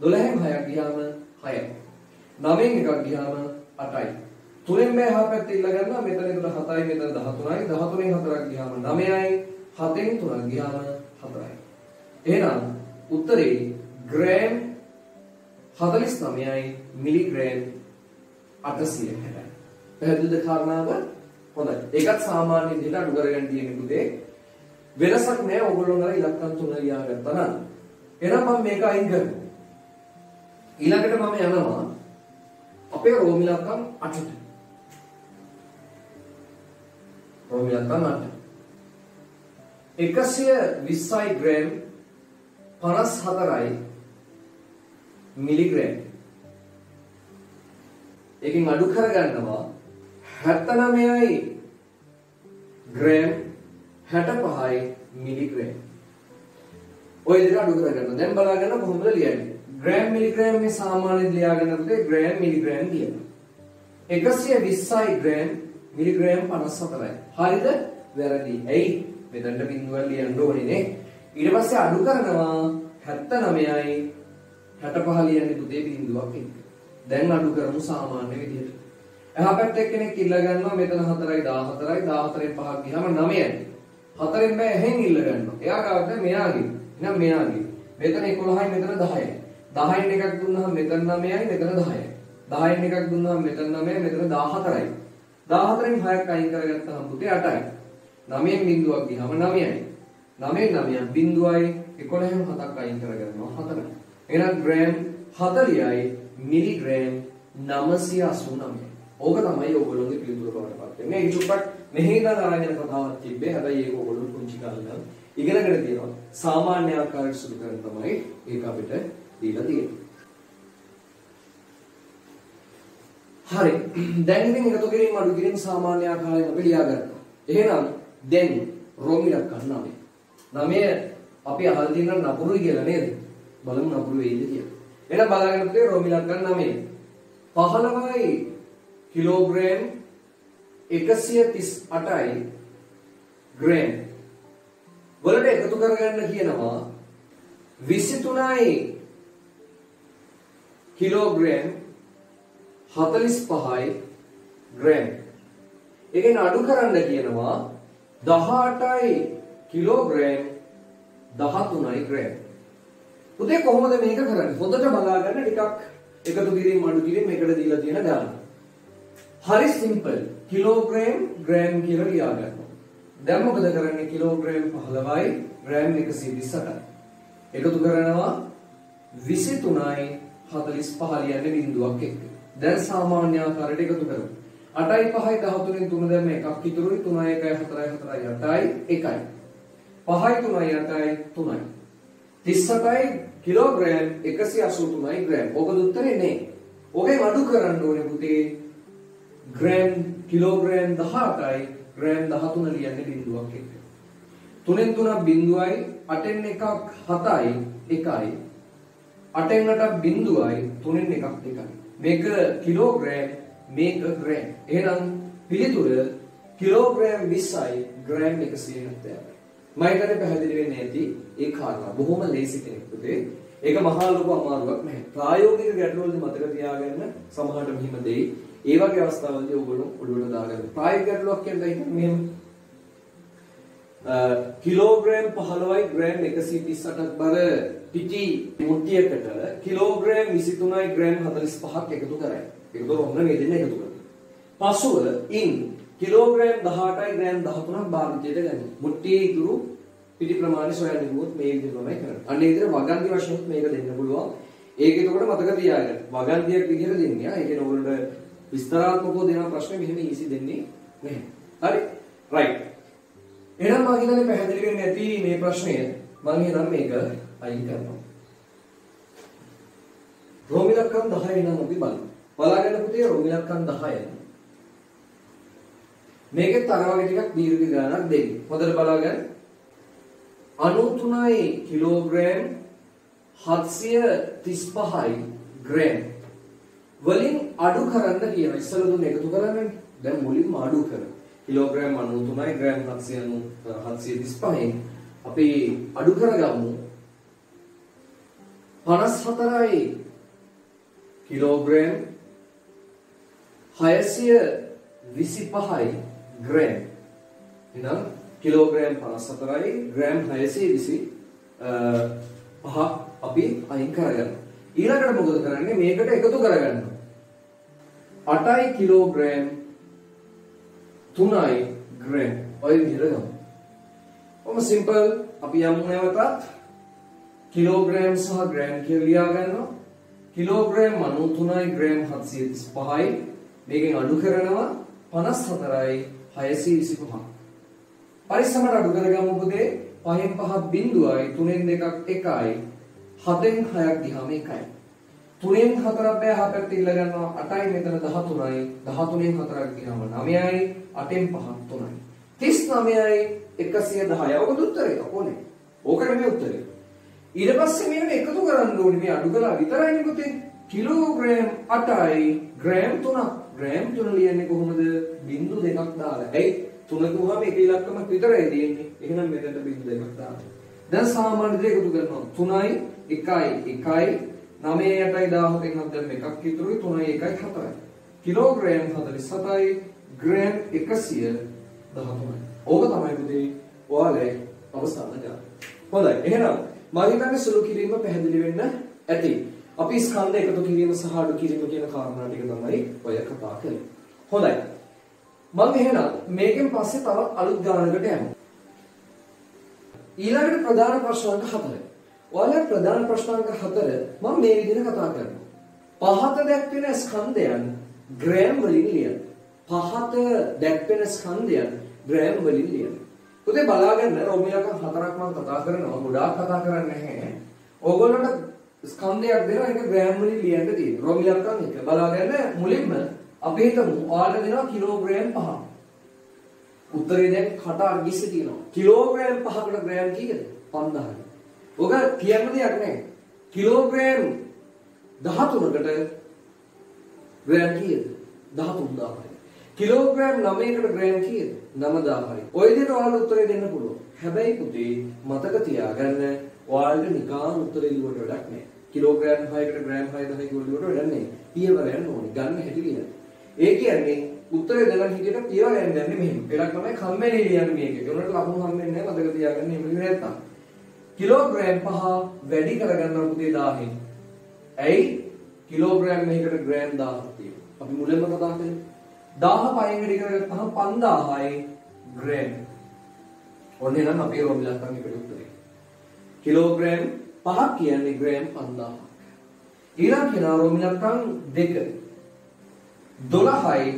12න් 6ක් ගියාම 6යි. 9න් එකක් ගියාම 8යි. 3න් බෑ එහා පැත්තේ ඉල්ලගන්නවා මෙතන එතන 7යි මෙතන 13යි. 13න් 4ක් ගියාම 9යි. 7න් 3ක් ගියාම 4යි. එහෙනම් උත්තරේ ග්‍රෑම් 49යි මිලිග්‍රෑම් 860යි. පැහැදිලිද කාරණාව? හොඳයි. ඒකත් සාමාන්‍ය විදිහට අඩු කරගෙන තියෙන පුතේ. වෙනසක් නෑ ඕගොල්ලෝ නර ඉලක්කම් තුන ලියාගත්තා නම්. එහෙනම් මම මේක අයින් කරනවා. ඊළඟට මම යනවා අපේ රෝම ඉලක්කම් 8ට. රෝම ඉලක්කම් 8. 120යි ග්‍රෑම් 54යි මිලිග්‍රෑම් ඒකෙන් අඩු කරගන්නවා 79යි ග්‍රෑම් 65යි මිලිග්‍රෑම්. ඔය දෙක අඩු කරගන්න. දැන් බලාගන්න කොහොමද ලියන්නේ. ග්‍රෑම් මිලිග්‍රෑම් මේ සාමාන්‍ය ලියාගෙන පුතේ ග්‍රෑම් මිලිග්‍රෑම් කියනවා. 120යි ග්‍රෑම් මිලිග්‍රෑම් 54යි. හරිද? වැරදි. ඇයි? මෙතනට බිඳුවක් ලියන්න ඕනේ නේ. ඊට පස්සේ අඩු කරනවා 79යි 65 ලියන්නේ පුතේ බිඳුවක් එක්ක. දැන් අඩු කරමු සාමාන්‍ය විදිහට. එහා පැත්තේ කෙනෙක් ඉල්ල ගන්නවා මෙතන 4යි 14යි 14න් 5ක් ගියාම 9යි. 4න් බෑ එහෙන් ඉල්ල ගන්නවා. එයා කාවද මෙයාගේ. එහෙනම් මෙයාගේ. මෙතන 11යි මෙතන 10යි. 10න් එකක් දුන්නාම මෙතන 9යි මෙතන 10යි. 10න් එකක් දුන්නාම මෙතන 9යි මෙතන 14යි. 14න් 6ක් අයින් කරගත්තාම පුතේ 8යි. 9න් බිඳුවක් ගියාම 9යි. 9න් 9ක් බිඳුවයි 11න් 7ක් අයින් කරගන්නවා 4යි. එහෙනම් ග්‍රෑම් 40යි මිලිග්‍රෑම් 989. ඕක තමයි ඔයගොල්ලෝගේ පිළිතුර බවට පත් වෙන්නේ. ඒක චුට්ටක් මෙහි ඉඳන් අරගෙන කතාවක් තිබ්බේ. හැබැයි ඒක ඔයගොල්ලෝ පුංචි කාලේ ඉඳන් ඉගෙනගෙන තියෙනවා. සාමාන්‍ය ආකාරයට සුදු කරන තමයි ඒක අපිට දීලා තියෙන්නේ. හරි. දැන් ඉතින් එකතු කිරීම අඩු කිරීම සාමාන්‍ය ආකාරයෙන් අපි ලියා ගන්නවා. එහෙනම් දැන් රෝමිලක් ගන්නවා. නමය අපි අහලා තියෙන නපුරුයි කියලා නේද? බලමු නපුරු වෙයිද කියලා. එහෙනම් බලාගෙන පුතේ රෝමිලක් ගන්න 9. 15යි කිලෝග්‍රෑම් 138යි ග්‍රෑම් වලට එකතු කරගන්න කියනවා 23යි කිලෝග්‍රෑම් 45යි ග්‍රෑම්. ඒකෙන් අඩු කරන්න කියනවා 18යි කිලෝග්‍රෑම් 13යි ග්‍රෑම්. පුතේ කොහොමද මේක කරන්නේ? හොඳට බලා ගන්න ටිකක් එකතු කිරීම අඩු කිරීම මේකට දීලා තියෙන ගාන. හරි සිම්පල්. කිලෝග්‍රෑම් ග්‍රෑම් කියලා ලියා ගන්නවා. දැන් මොකද කරන්නේ? කිලෝග්‍රෑම් 15යි ග්‍රෑම් 128යි. එකතු කරනවා 23යි 45 ලියන්නේ බිඳුවක් එක්ක. දැන් සාමාන්‍ය ආකාරයට එකතු කරමු. 8යි 5යි 13න් 3 දැම්ම එකක් ඉතුරුයි 3යි 1යි 4යි 4යි 8යි 1යි 5යි 3යි 8යි 3යි 38යි කිලෝග්‍රෑම් 183යි ග්‍රෑම්. ඔකද උත්තරේ නේ. ඔකෙන් අඩු කරන්න ඕනේ පුතේ ග්‍රෑම් කිලෝග්‍රෑම් 18යි ග්‍රෑම් 13 ලියන්නේ බිඳුවක් එක්ක. 3න් 3ක් බිඳුවයි 8න් එකක් 7යි 1යි 8න් 8ක් බිඳුවයි 3න් එකක් 2යි. මේක කිලෝග්‍රෑම් මේක ග්‍රෑම්. එහෙනම් පිළිතුර කිලෝග්‍රෑම් 20යි ග්‍රෑම් 170යි. මම හිතන්නේ පැහැදිලි වෙන්නේ නැති ඒ කාරණා. බොහොම ලේසි කෙනෙක් පුතේ. ඒක මහා ලොකු අමාරුවක් නැහැ. ප්‍රායෝගික ගැටලුවලදී මතක තියාගන්න සමහරට මෙහිම දෙයි. ඒ වගේ අවස්ථාවලදී ඔයගොල්ලෝ ඔළුවට දාගන්න. ප්‍රායෝගික ගැටලුවක් කියන්නේ හිතන්න මෙහෙම. කිලෝග්‍රෑම් 15යි ග්‍රෑම් 138ක් බර පිටි මුට්ටියකට කිලෝග්‍රෑම් 23යි ග්‍රෑම් 45ක් එකතු කරයි. ඒකතොර ඔන්න මේ දෙන්න එකතු කරනවා. පසුව ඉන් කිලෝග්‍රෑම් 18යි ග්‍රෑම් 13ක් භාවිතයට ගන්න. මුට්ටියේ ඉතුරු පිටි ප්‍රමාණය සොයන්න ගියොත් මේ විදිහට තමයි කරන්නේ. අන්න ඒ විදිහට වගන්ති වශයෙන් මේක දෙන්න පුළුවන්. ඒක එතකොට මතක තියාගන්න. වගන්තියක් විදිහට දෙන්නේ. ඒ කියන්නේ ඔයගොල්ලන්ට විස්තරාත්මකව දෙන ප්‍රශ්නේ මෙහෙම ඊසි දෙන්නේ නැහැ. හරි? රයිට්. එහෙනම් මම හිතන්නේ පැහැදිලි වෙන්නේ නැති මේ ප්‍රශ්නය. මම එහෙනම් මේක අයින් කරනවා. රෝමිලක්කම් 10 නම් අපි බලමු. බලාගන්න පුතේ රෝගිලක්කම් 10 මේකෙත් අර වගේ ටිකක් දීර්ඝ ගානක් දෙන්නේ. හොඳට බලාගන්න. 93යි කිලෝග්‍රෑම් 735යි ග්‍රෑම් වලින් අඩු කරන්න කියන ඉස්සල දුන්න එකතු කරන්නේ. දැන් මුලින්ම අඩු කර. කිලෝග්‍රෑම් 93යි ග්‍රෑම් 735න් අපි අඩු කරගමු 54යි කිලෝග්‍රෑම් 625යි ග්‍රෑම්. එහෙනම් කිලෝග්‍රෑම් 54යි ග්‍රෑම් 625 පහ අපි අයින් කරගන්නවා. ඊළඟට මොකද කරන්නේ? මේකට එකතු කරගන්නවා. 8යි කිලෝග්‍රෑම් 3යි ග්‍රෑම්. ඔය විදිහට ගමු. කොහොම සිම්පල් අපි යමු නැවතත් කිලෝග්‍රෑම් සහ ග්‍රෑම් කියලා ලියා ගන්නවා. කිලෝග්‍රෑම් 93යි ග්‍රෑම් 735යි මේකෙන් අඩු කරනවා 54යි 625. පරිස්සමට අඩු කරගමු පුතේ 5න් 5ක් බිඳුවයි 3න් 2ක් 1යි 7න් 6ක් ගියාම 1යි. 3න් 4ක් බෑ හා පැත්ත ඉල්ල ගන්නවා 8යි මෙතන 13යි 13න් 4ක් ගියාම 9යි 8න් 5ක් 3යි. 39යි 110යි. ඔබ උත්තරේ ඕනේ. ඕක නෙමෙයි උත්තරේ. ඊට පස්සේ මේකට එකතු කරන්න ඕනේ මේ අඩු කළා විතරයිනේ පුතේ. කිලෝග්‍රෑම් 8යි ග්‍රෑම් 3ක්. ග්‍රෑම් 3 ලියන්නේ කොහොමද? බිංදු දෙකක් දාලා. ඇයි? 3 කිව්වම එක ඉලක්කමක් විතරයි තියෙන්නේ. එහෙනම් මෙතනට බිංදු දෙකක් දාලා. දැන් සාමාන්‍ය දේ එකතු කරනවා. 3යි 1යි 1යි 9යි 8යි 17න් හත් දැන් එකක් ඉතුරුයි 3යි 1යි 4යි. කිලෝග්‍රෑම් 47යි ග්‍රෑම් 113යි. ඕක තමයි පුතේ ඔයාලේ අවසාන ගාන. හොඳයි. එහෙනම් මම හිතන්නේ සුළු කිරීම පැහැදිලි වෙන්න ඇති. අපි ස්කන්ධ එකතු කිරීම සහ අඩු කිරීම කියන කාරණා ටික තමයි ඔය කතා කරන්නේ. හොඳයි. මම එහෙනම් මේකෙන් පස්සේ තව අලුත් ගානකට යමු. ඊළඟට ප්‍රධාන ප්‍රශ්නාංක 4. ඔයාලා ප්‍රධාන ප්‍රශ්නාංක 4 මම මේ විදිහට කතා කරනවා. පහත දැක්වෙන ස්කන්ධයන් ග්‍රෑම් වලින් ලියන්න. පහත දැක්වෙන ස්කන්ධයන් ග්‍රෑම් වලින් ලියන්න. පුතේ බලාගන්න රෝමිලකම් හතරක් මම කතා කරනවා ගොඩාක් කතා කරන්නේ නැහැ. ඕගොල්ලන්ට ස්කන්ධයක් දෙනවා ඒක ග්‍රෑම් වලින් ලියන්න තියෙනවා. රෝමිලකම් එක බලාගන්න මුලින්ම අපි හිතමු ඔයාලට දෙනවා කිලෝග්‍රෑම් 5. උත්තරේ දැන් කට අර්ගිස්ස තියෙනවා. කිලෝග්‍රෑම් 5කට ග්‍රෑම් කීයද? 5000යි. ඔක කියන්න දෙයක් නැහැ. කිලෝග්‍රෑම් 13කට ග්‍රෑම් කීයද? 13000යි. කිලෝග්‍රෑම් 9කට ග්‍රෑම් කීයද? 9000යි. ඔය විදිහට ඔයාලට උත්තරේ දෙන්න පුළුවන්. හැබැයි පුතේ මතක තියාගන්න ඔයාලට නිකාන් උත්තරේ ලියුවට වැඩක් නැහැ. කිලෝග්‍රෑම් 6කට ග්‍රෑම් 6000 කිව්වට වැඩක් නැහැ. පියවර යන්න ඕනේ. ගන්න හැටි කියලා. ඒ කියන්නේ උත්තරේ දෙන හිතේට පියවරෙන් ගන්නේ මෙහෙම. පෙළක් තමයි කම්මැලි ලියන්නේ මේකේ. ඒ උනට ලකුණු හම්බෙන්නේ නැහැ මතක තියාගන්න එහෙම ලියන්නේ නැත්තම්. කිලෝග්‍රෑම් පහ වැඩි කරගන්න පුතේ 1000. ඇයි? කිලෝග්‍රෑම් එකකට ග්‍රෑම් 1000ක් තියෙනවා. අපි මුලින්ම කතා කළේ 1000 පහෙන් වැඩි කරගත්තාම 5000යි ග්‍රෑම්. ඔන්න එනම් අපේ රෝම ඉලක්කම් එකට උත්තරේ. කිලෝග්‍රෑම් පහක් කියන්නේ ග්‍රෑම් 5000ක්. ඊළඟ කෙනා රෝම ඉලක්කම් දෙක 12යි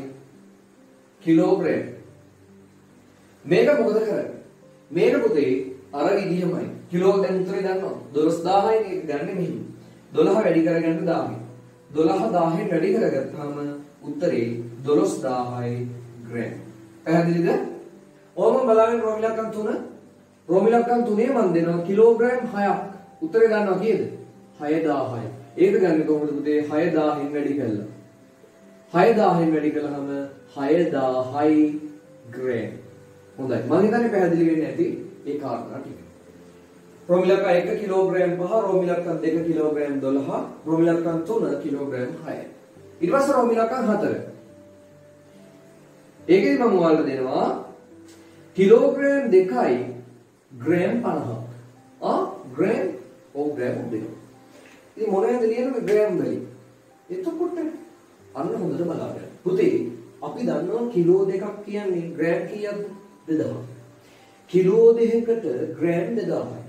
කිලෝග්‍රෑම්. මේක මොකද කරන්නේ? මේක පුතේ අර විදිහමයි. කිලෝ දැන් උත්තරේ දන්නවා. 12000යි මේක ගන්න මෙහෙම. 12 වැඩි කරගන්න 1000. 12 1000න් වැඩි කරගත්තාම උත්තරේ 12000යි ග්‍රෑම්. පැහැදිලිද? ඕම බලාගෙන රෝමිලක්කම් 3 රෝමිලක්කම් 3 මන් දෙනවා කිලෝග්‍රෑම් 6ක්. උත්තරේ දන්නවා කීයද? 6000යි. ඒක ගන්න කොහොමද පුතේ 6000න් වැඩි කළා. 6000න් වැඩි කළාම 6000යි ග්‍රෑම්. හොඳයි. මම හිතන්නේ පැහැදිලි වෙන්නේ නැති ඒ කාරණා ටික. රෝමිලක 1 කිලෝග්‍රෑම් 5 රෝමිලක 2 කිලෝග්‍රෑම් 12 රෝමිලක 3 කිලෝග්‍රෑම් 6 ඊට පස්සේ රෝමිලක 4 ඒකෙදි මම ඔයාලට දෙනවා කිලෝග්‍රෑම් 2යි ග්‍රෑම් 50 ආ ග්‍රෑම් ඕ ග්‍රෑම් දෙනවා ඉතින් මොනවද ලියන්නේ මේ ග්‍රෑම් වලින්? එතකොට අන්න හොඳට බලන්න පුතේ අපි දන්නවා කිලෝ දෙකක් කියන්නේ ග්‍රෑම් කීයක්ද? 2000 කිලෝ දෙකකට ග්‍රෑම් 2000යි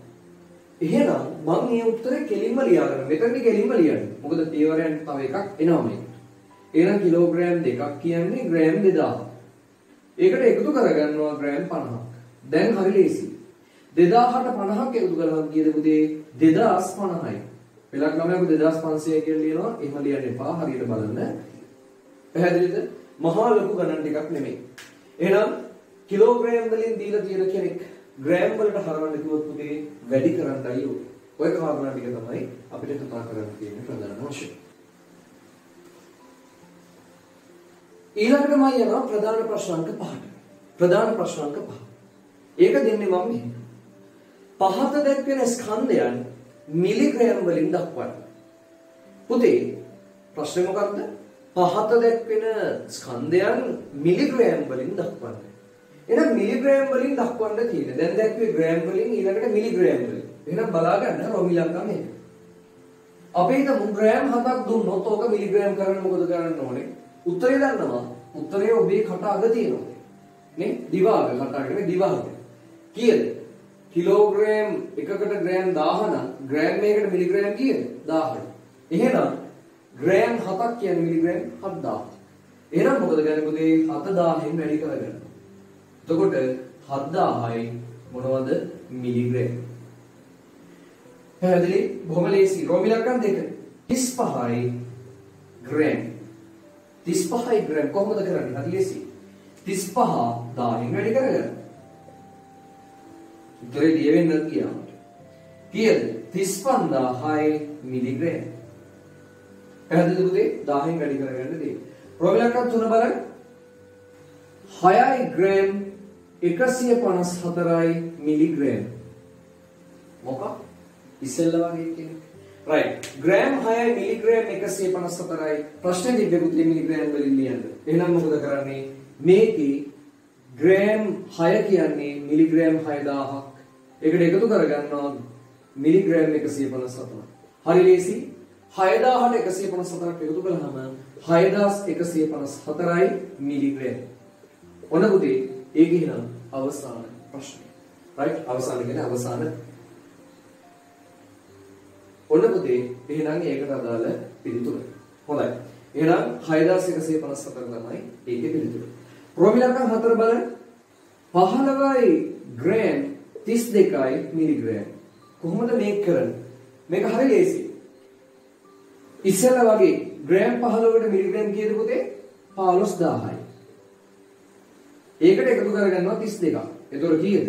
එහෙනම් මම මේ උත්තරේ කෙලින්ම ලියාගන්න. මෙතනදී කෙලින්ම ලියන්න. මොකද පියවරෙන් තව එකක් එනවා මේක. එහෙනම් කිලෝග්‍රෑම් දෙකක් කියන්නේ ග්‍රෑම් 2000. ඒකට එකතු කරගන්නවා ග්‍රෑම් 50ක්. දැන් හරි ලේසි. 2000ට 50ක් එකතු කරලා කීයද පුතේ? 2050යි. පෙළක් ළමයාට 2500 කියලා ලියනවා. එහෙම ලියන්න එපා. හරියට බලන්න. පැහැදිලිද? මහා ලොකු ගණන් ටිකක් නෙමෙයි. එහෙනම් කිලෝග්‍රෑම් වලින් දීලා තියෙන කෙනෙක් ග්‍රෑම් වලට හරවන්න කිව්වොත් පුතේ වැඩි කරන්නයි ඕනේ. ඔය කාරණා ටික තමයි අපිට කතා කරන්න තියෙන ප්‍රධාන වශය. ඊළඟට මම යනවා ප්‍රධාන ප්‍රශ්නාංක පහට. ප්‍රධාන ප්‍රශ්නාංක පහ. ඒක දෙන්නේ මම මෙහෙම. පහත දැක්වෙන ස්කන්ධයන් මිලිග්‍රෑම් වලින් දක්වන්න. පුතේ ප්‍රශ්නේ මොකක්ද? පහත දැක්වෙන ස්කන්ධයන් මිලිග්‍රෑම් වලින් දක්වන්න. එහෙනම් මිලිග්‍රෑම් වලින් දක්වන්න තියෙන්නේ. දැන් දැක්වේ ග්‍රෑම් වලින් ඊළඟට මිලිග්‍රෑම් වලින්. එහෙනම් බලා ගන්න රොමිලංගා මේක. අපි හිතමු ග්‍රෑම් 7ක් දුන්නොත් ඕක මිලිග්‍රෑම් කරන්න මොකද කරන්න ඕනේ? උත්තරේ දන්නවා. උත්තරේ ඔබේ කට අග තියෙනවා. නේ? දිවාග කට අගනේ දිවාග. කීයද? කිලෝග්‍රෑම් එකකට ග්‍රෑම් 1000 නම් ග්‍රෑම් එකකට මිලිග්‍රෑම් කීයද? 1000යි. එහෙනම් ග්‍රෑම් 7ක් කියන්නේ මිලිග්‍රෑම් 7000. එහෙනම් මොකද ගන්නේ පුතේ 7000න් වැඩි කරගන්න. එතකොට 7000යි මොනවද මිලිග්‍රෑම්. පැහැදිලි? බොහොම ලේසි. රෝමිලක්කම් දෙක. 35යි ග්‍රෑම්. 35යි ග්‍රෑම් කොහොමද කරන්නේ? හරි ලේසි. 35 1000න් වැඩි කරගන්න. උත්තරේ ලියවෙන්න ගියා. කීයද? 35000යි මිලිග්‍රෑම්. පැහැදිලිද පුතේ? 1000න් වැඩි කරගන්න දේ. රෝමිලක්කම් තුන බලන්න. 6යි ග්‍රෑම් 154යි මිලිග්‍රෑම්. මොකක්? ඉස්සෙල්ලා වගේ කියන්නේ. රයිට්. ග්‍රෑම් 6යි මිලිග්‍රෑම් 154යි. ප්‍රශ්නේ තිබ්බේ පුතේ මිලිග්‍රෑම් වලින් ලියන්න. එහෙනම් මොකද කරන්නේ? මේකේ ග්‍රෑම් 6 කියන්නේ මිලිග්‍රෑම් 6000ක්. ඒකට එකතු කරගන්නවා මිලිග්‍රෑම් 154. හරි ලේසි. 6000ට 154ක් එකතු කළාම 6154යි මිලිග්‍රෑම්. ඔන්න පුතේ ඒක එහෙනම් අවසාන ප්‍රශ්නය. රයිට් අවසාන කියන්නේ අවසාන ඔන්න පුතේ එහෙනම් ඒකට අදාළ පිළිතුර. හොඳයි. එහෙනම් 6154 තමයි ඒකේ පිළිතුර. ප්‍රෝමිලකම් හතර බලන්න. 15යි ග්‍රෑම් 32යි මිලිග්‍රෑම්. කොහොමද මේක කරන්නේ? මේක හරි ලේසි. ඉස්සෙල්ලා වගේ ග්‍රෑම් 15කට මිලිග්‍රෑම් කීයද පුතේ? 15000යි. ඒකට එකතු කරගන්නවා 32ක්. එතකොට කීයද?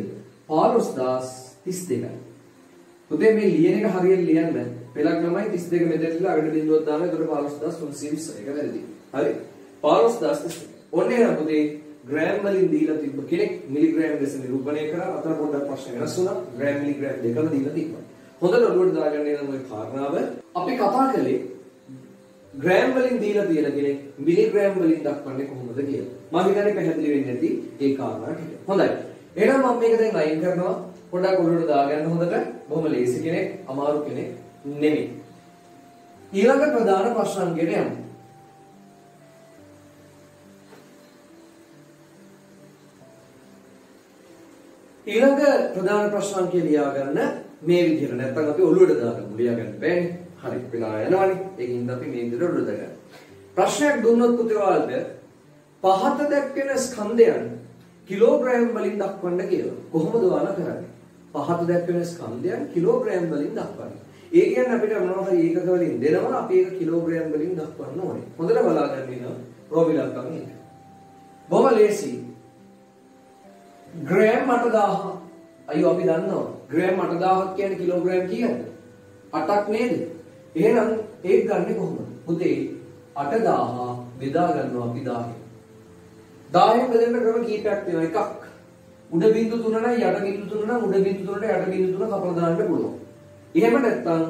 15032යි. පුතේ මේ ලියන එක හරියට ලියන්න. පෙළක් ළමයි 32 මෙතන ඉඳලා අගට බිඳුවක් දානවා. එතකොට 15320. ඒක වැරදි. හරි. 15032. ඔන්න එහෙනම් පුතේ ග්‍රෑම් වලින් දීලා තිබ්බ කෙනෙක් මිලිග්‍රෑම් ලෙස නිරූපණය කරා. අතන පොඩ්ඩක් ප්‍රශ්න වෙනස් වුණා. ග්‍රෑම් මිලිග්‍රෑම් දෙකම දීලා තිබ්බා. හොඳට ඔළුවට දාගන්න යන ওই කාරණාව අපි කතා කළේ ග්‍රෑම් වලින් දීලා තියෙන කෙනෙක් මිලිග්‍රෑම් වලින් දක්වන්නේ කොහොමද කියලා. මම හිතන්නේ පැහැදිලි වෙන්නේ නැති ඒ කාරණා ටික. හොඳයි. එහෙනම් මම මේක දැන් අයින් කරනවා. පොඩ්ඩක් ඔළුවට දාගන්න හොඳට. බොහොම ලේසි කෙනෙක්, අමාරු කෙනෙක් නෙමෙයි. ඊළඟ ප්‍රධාන ප්‍රශ්නංගයට යමු. ඊළඟ ප්‍රධාන ප්‍රශ්න අංකය ලියා ගන්න මේ විදිහට නැත්නම් අපි ඔළුවට දාගමු ලියා ගන්න බෑනේ. හරි වෙලා යනවනේ. ඒකින්ද අපි මේ විදිහට ඔළුවට දාගන්න. ප්‍රශ්නයක් දුන්නොත් පුතේ ඔයාලට පහත දැක්වෙන ස්කන්ධයන් කිලෝග්‍රෑම් වලින් දක්වන්න කියලා. කොහොමද ඔයාලා කරන්නේ? පහත දැක්වෙන ස්කන්ධයන් කිලෝග්‍රෑම් වලින් දක්වන්න. ඒ කියන්නේ අපිට මොනවා හරි ඒකක වලින් දෙනවා අපි ඒක කිලෝග්‍රෑම් වලින් දක්වන්න ඕනේ. හොඳට බලාගන්න ඉන්න රෝමිලක්කම් එක. බොහොම ලේසි. ග්‍රෑම් 8000 අයියෝ අපි දන්නවා ග්‍රෑම් 8000ක් කියන්නේ කිලෝග්‍රෑම් කීයද 8ක් නේද එහෙනම් ඒක ගන්නෙ කොහොමද පුතේ 8000 බෙදා ගන්නවා අපි 1000 10න් බෙදෙන්න ක්‍රම කීපයක් තියෙනවා එකක් උඩ බිංදු 3 නම් යට බිංදු 3 නම් උඩ බිංදු 3ට යට බිංදු 3 කපලා දාන්න පුළුවන් එහෙම නැත්නම්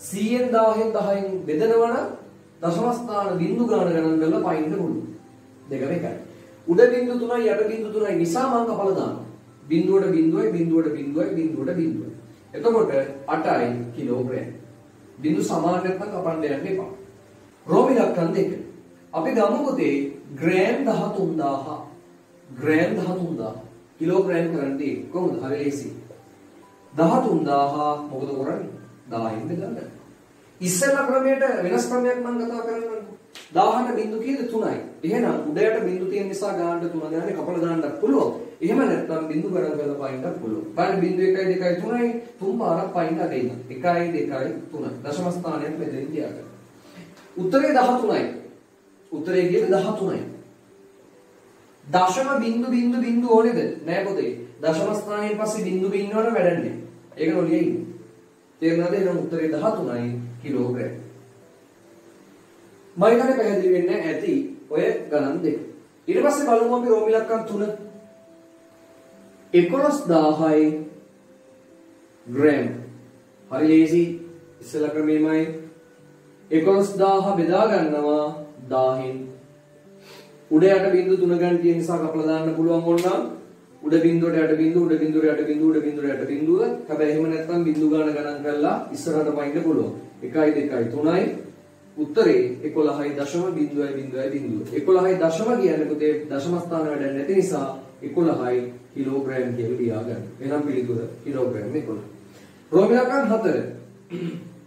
100න් 1000න් 10න් බෙදනවා නම් දශම ස්ථාන බිංදු ගණන ගණන් කරලා පයින්න පුළුවන් දෙකම එකයි උඩ බිංදු 3යි යට බිංදු 3යි නිසා මම කපලා දානවා. බිංදුවට බිංදුවයි බිංදුවට බිංදුවයි බිංදුවට බිංදුවයි. එතකොට 8යි කිලෝග්‍රෑම්. බිංදු සමාන නැත්නම් කපන්න යන්න එපා. රෝමි ලක්ෂණ දෙක. අපි ගමු පුතේ ග්‍රෑම් 13000. ග්‍රෑම් 13000. කිලෝග්‍රෑම් කරන්නේ කොහොමද? හරි ලේසි. 13000 මොකද කරන්නේ? 10න් බෙදන්න. ඉස්සෙල්ලා ක්‍රමයට වෙනස් ක්‍රමයක් මම කතා කරන්නම්කෝ. 1000ට බිංදු කීයද 3යි. එහෙනම් උඩයට බිංදු තියෙන නිසා ගානට 3 ගානේ කපලා දාන්නත් පුළුවන්. එහෙම නැත්නම් බිංදු ගණන් කරලා පයින්නත් පුළුවන්. බලන්න බිංදු 1යි 2යි 3යි තුන් පාරක් පයින්න දෙන්න. 1යි 2යි 3. දශම ස්ථානයක් බෙදෙන්න තියාගන්න. උත්තරේ 13යි. උත්තරේ ගියේ 13යි. දශම බිංදු බිංදු බිංදු ඕනේද? නෑ පොතේ. දශම ස්ථානයෙන් පස්සේ බිංදු බින්නවට වැඩන්නේ. ඒක නොලියයි. තේරුණාද? එහෙනම් උත්තරේ 13යි කිලෝග්‍රෑම්. මම හිතන්නේ පැහැදිලි වෙන්නේ ඇති ඔය ගණන් දෙක. ඊට පස්සේ බලමු අපි රෝමි ලක්කම් 3. 11000යි ග්‍රෑම්. හරි ලේසි ඉස්සෙල්ලා ක්‍රමෙමයි 11000 බෙදා ගන්නවා 1000න්. උඩ යට බිංදු 3 ගන්න තියෙන නිසා කපලා දාන්න පුළුවන් ඕනනම් උඩ බිංදුවට යට බිංදුව උඩ බිංදුවට යට බිංදුව උඩ බිංදුවට යට බිංදුව හැබැයි එහෙම නැත්නම් බිංදු ගාන ගණන් කරලා ඉස්සරහට පයින්න පුළුවන් 1යි 2යි 3යි උත්තරේ 11යි දශම බිංදුවයි බිංදුවයි බිංදුව. 11යි දශම කියන්නේ පුතේ දශම ස්ථාන වැඩ නැති නිසා 11යි කිලෝග්‍රෑම් කියලා ලියා ගන්න. එහෙනම් පිළිතුර කිලෝග්‍රෑම් 11. රෝමිලකන් 4.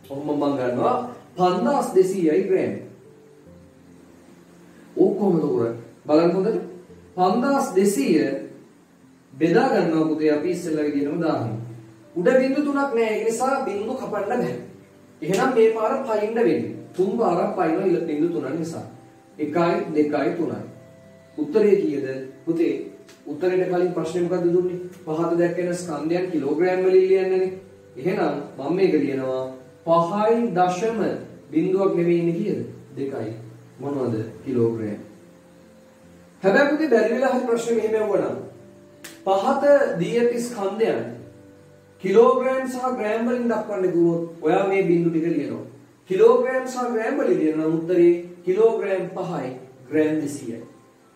ඔහොම මම ගන්නවා 5200යි ග්‍රෑම්. ඕක කොහොමද කරන්නේ? බලන්න හොඳට. 5200 බෙදා ගන්නවා පුතේ අපි ඉස්සෙල්ලා විදිහටම දාන්නේ. උඩ බිංදු තුනක් නෑ ඒ නිසා බිංදු කපන්න බෑ. එහෙනම් මේ පාර පයින්න වෙන්නේ. තුන් පාරක් පයින්නවා ඉල බිංදු තුනක් නිසා. 1යි 2යි 3යි. උත්තරේ කීයද? පුතේ උත්තරේට කලින් ප්‍රශ්නේ මොකද්ද දුන්නේ? පහත දැක්කෙන ස්කන්ධයන් කිලෝග්‍රෑම් වලින් ලියන්නනේ. එහෙනම් මම මේක ලියනවා 5යි දශම බිංදුවක් නෙවෙයි ඉන්නේ කීයද? 2යි. මොනවද? කිලෝග්‍රෑම්. හැබැයි පුතේ බැරි වෙලා හරි ප්‍රශ්නේ මෙහෙම වුණා. පහත දී ඇති ස්කන්ධයන් කිලෝග්‍රෑම් සහ ග්‍රෑම් වලින් දක්වන්න ගියොත් ඔයා මේ බිංදු ටික ලියනවා. කිලෝග්‍රෑම් සහ ග්‍රෑම් වලින් ලියන උත්තරේ කිලෝග්‍රෑම් 5යි ග්‍රෑම් 200යි.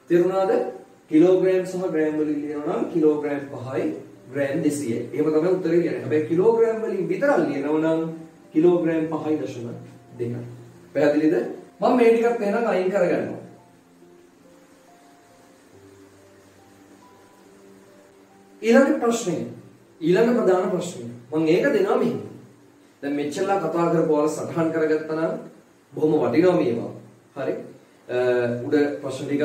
තේරුණාද? කිලෝග්‍රෑම් සහ ග්‍රෑම් වලින් ලියනවා නම් කිලෝග්‍රෑම් 5යි ග්‍රෑම් 200යි. එහෙම තමයි උත්තරේ ලියන්නේ. හැබැයි කිලෝග්‍රෑම් වලින් විතරක් ලියනවා නම් කිලෝග්‍රෑම් 5.2යි. පැහැදිලිද? මම මේ ටිකත් එහෙනම් අයින් කරගන්නවා. ඊළඟ ප්‍රශ්නය ඊළඟ ප්‍රධාන ප්‍රශ්නය මම ඒක දෙනවා මෙහෙම දැන් මෙච්චරලා කතා කරපුවාල සටහන් කරගත්තා නම් බොහොම වටිනවා මේවා හරි උඩ ප්‍රශ්න ටික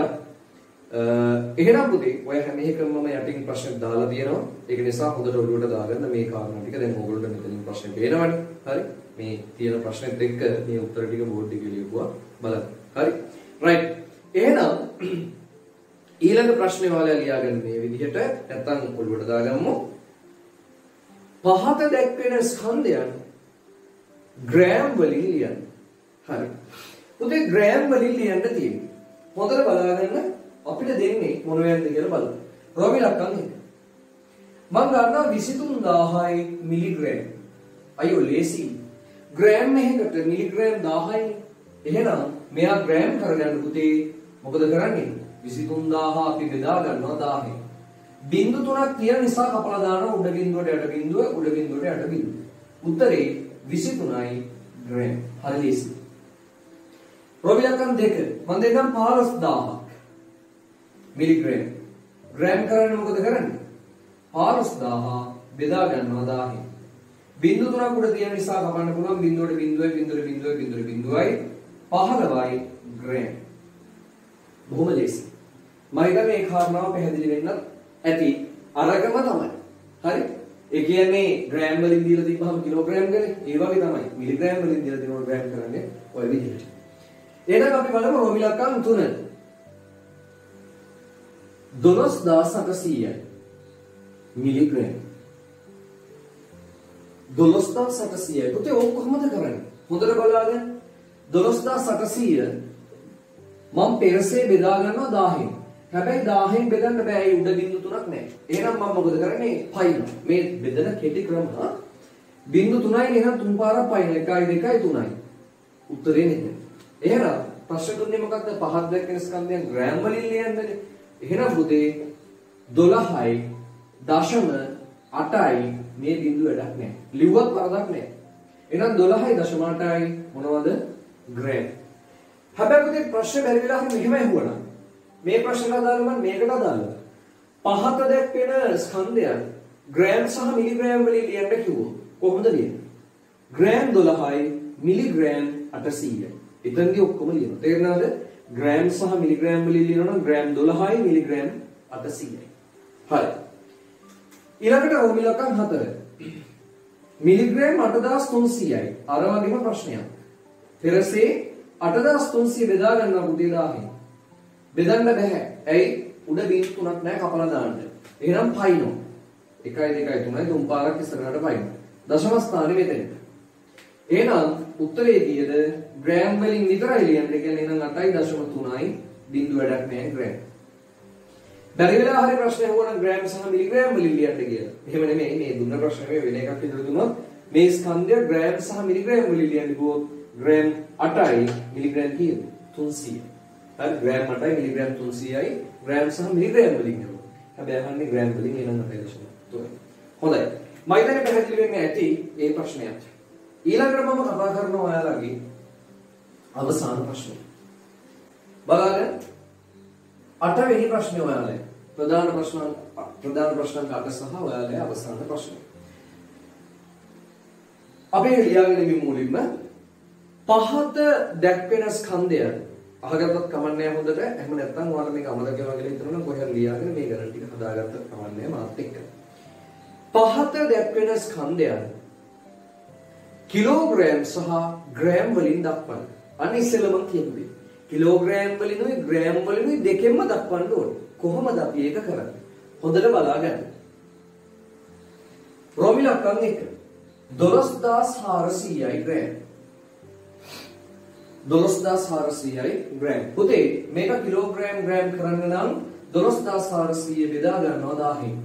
එහෙනම් පුතේ ඔය හැම එකම මම යටින් ප්‍රශ්න දාලා තියෙනවා. ඒක නිසා හොඳට ඔළුවට දාගන්න මේ කාරණා ටික. දැන් ඕගොල්ලෝ මෙතනින් ප්‍රශ්න පේනවනේ. හරි? මේ තියෙන ප්‍රශ්නෙත් එක්ක මේ උත්තර ටික බෝඩ් එකේ ලියපුවා. බලන්න. හරි? රයිට් එහෙනම් ඊළඟ ප්‍රශ්නේ ඔයාලා ලියාගන්න මේ විදිහට නැත්තම් ඔළුවට දාගමු. පහත දැක්වෙන ස්කන්ධයන් ග්‍රෑම් වලින් ලියන්න. හරි. පුතේ ග්‍රෑම් වලින් ලියන්න තියෙන්නේ. හොඳට බලාගන්න. අපිට දෙන්නේ මොනවද කියලා බලන්න. රෝමි ලක්කම් එක. මම ගන්නවා 23000යි මිලිග්‍රෑම්. අයියෝ ලේසි. ග්‍රෑම් එකකට මිලිග්‍රෑම් 1000යි. එහෙනම් මෙයා ග්‍රෑම් කරගන්න පුතේ මොකද කරන්නේ 23000 අපි බෙදා ගන්නවා 1000 බිංදු තුනක් තියෙන නිසා කපලා දානවා උඩ බිංදුවට යට බිංදුව උඩ බිංදුවට යට බිංදුව උත්තරේ 23යි ග්‍රෑම් හරි ලේසි ප්‍රොවිලකම් දෙක මම දෙන්නම් 15000ක් මිලිග්‍රෑම්. ග්‍රෑම් කරන්නේ මොකද කරන්නේ? 15000 බෙදා ගන්නවා 1000 බිංදු තුනක් උඩ තියෙන නිසා කපන්න පුළුවන්. බිංදුවට බිංදුවයි බිංදුවට බිංදුවයි බිංදුවට බිංදුවයි. 15යි ග්‍රෑම්. බොහොම ලේසි. මම හිතන්නේ මේ කාරණාව පැහැදිලි වෙන්නත් ඇති අරගම තමයි. හරි? ඒ කියන්නේ ග්‍රෑම් වලින් දීලා තිබ්බහම කිලෝග්‍රෑම් ගනේ ඒ වගේ තමයි. මිලිග්‍රෑම් වලින් දීලා තිබුණා ග්‍රෑම් කරන්නේ ඔය විදිහට. එහෙනම් අපි බලමු රෝමිලකම් 3 12800යි මිලිග්‍රෑම්. 12800යි පුතේ ඕක කොහොමද කරන්නේ? හොඳට බලාගන්න 12800 මම පෙරසේ බෙදා ගන්නවා 1000න් හැබැයි 1000න් බෙදන්න බෑ. ඒ උඩ බිංදු තුනක් නැහැ එහෙනම් මම මොකද කරන්නේ? පයින්. මේ බෙදන කෙටි ක්‍රම බිංදු 3යි එහෙනම් තුන් පාරක් පයින්. 1යි 2යි 3යි උත්තරේ නේද එහෙනම් ප්‍රශ්න තුනේ මොකක්ද? පහක් දැක්කෙන ස්කන්ධයන් ග්‍රෑම් වලින් ලියන්නනේ. එහෙනම් පුතේ 12යි දශම 8යි මේ බිඳුව වැඩක් නැහැ. ලිව්වත් වරදක් නැහැ. එහෙනම් 12යි දශම 8යි මොනවද? ග්‍රෑම්. හැබැයි පුතේ ප්‍රශ්නේ බැරි වෙලා හරි මෙහෙම ඇහුවනම් මේ ප්‍රශ්නට අදාළව මම මේකට අදාළව. පහත දැක්වෙන ස්කන්ධයන් ග්‍රෑම් සහ මිලිග්‍රෑම් වලින් ලියන්න කිව්වොත් කොහොමද ලියන්නේ? ග්‍රෑම් 12යි මිලිග්‍රෑම් 800යි. එතනදී ඔක්කොම ලියනවා. තේරෙනවද? ග්‍රෑම් සහ මිලිග්‍රෑම් වලින් ලියනවා නම් ග්‍රෑම් 12යි මිලිග්‍රෑම් 800යි. හරි. ඊළඟට රෝමිලකම් 4. මිලිග්‍රෑම් 8300යි. අර වගේම ප්‍රශ්නයක්. පෙරසේ 8300 බෙදා ගන්නවා පුතේ 1000. බෙදන්න බෑ. ඇයි? උඩ බිංදු තුනක් නැහැ කපලා දාන්න. එහෙනම් පයින්නවා. 1 2 3 තුන් පාරක් ඉස්සරහට පයින්. දශම ස්ථානෙ මෙතන. එහෙනම් උත්තරේ කීයද? ග්‍රෑම් වලින් විතරයි ලියන්න. ඒ කියන්නේ එහෙනම් 8.3යි බිංදු වැඩක් නැහැ ග්‍රෑම්. බැරි වෙලා හරි ප්‍රශ්න අහුවනම් ග්‍රෑම් සහ මිලිග්‍රෑම් වලින් ලියන්න කියලා. එහෙම නෙමෙයි මේ දුන්න ප්‍රශ්නේ වෙන එකක් විතර දුන්නොත් මේ ස්කන්ධය ග්‍රෑම් සහ මිලිග්‍රෑම් වලින් ලියන්න ගියොත් ග්‍රෑම් 8යි මිලිග්‍රෑම් කීයද? 300. හරි ග්‍රෑම් 8යි මිලිග්‍රෑම් 300යි ග්‍රෑම් සහ මිලිග්‍රෑම් වලින් නේද? හැබැයි අහන්නේ ග්‍රෑම් වලින් එනම් 8.3. හොඳයි. මම හිතන්නේ පැහැදිලි වෙන්නේ ඇති මේ ප්‍රශ්නයත්. ඊළඟට මම කතා කරනවා ඔයාලගේ අවසාන ප්‍රශ්නය. බලන්න අටවෙනි ප්‍රශ්නේ ඔයාලගේ ප්‍රධාන ප්‍රශ්න ප්‍රධාන ප්‍රශ්න අට සහ ඔයාලගේ අවසාන ප්‍රශ්නය. අපි ලියාගෙන ඉමු මුලින්ම පහත දැක්වෙන ස්කන්ධය අහගත්තත් කමන්නේ හොඳට එහෙම නැත්නම් ඔයාලා මේක අමතක කරනවා කියලා හිතනවා නම් කොහෙන් ලියාගෙන මේ ගණන් ටික හදාගත්තත් කමන්නේ මාත් එක්ක. පහත දැක්වෙන ස්කන්ධයන් කිලෝග්‍රෑම් සහ ග්‍රෑම් වලින් දක්වන්න. අන්න ඉස්සෙල්ලා මම කියන්නේ. කිලෝග්‍රෑම් වලිනුයි ග්‍රෑම් වලිනුයි දෙකෙන්ම දක්වන්න ඕනේ. කොහොමද අපි ඒක කරන්නේ? හොඳට බලාගන්න. රෝමිලක්කම් එක 12400යි ග්‍රෑම්. 12400යි ග්‍රෑම්. පුතේ මේක කිලෝග්‍රෑම් ග්‍රෑම් කරන්න නම් 12400 බෙදා ගන්නවා 1000න්.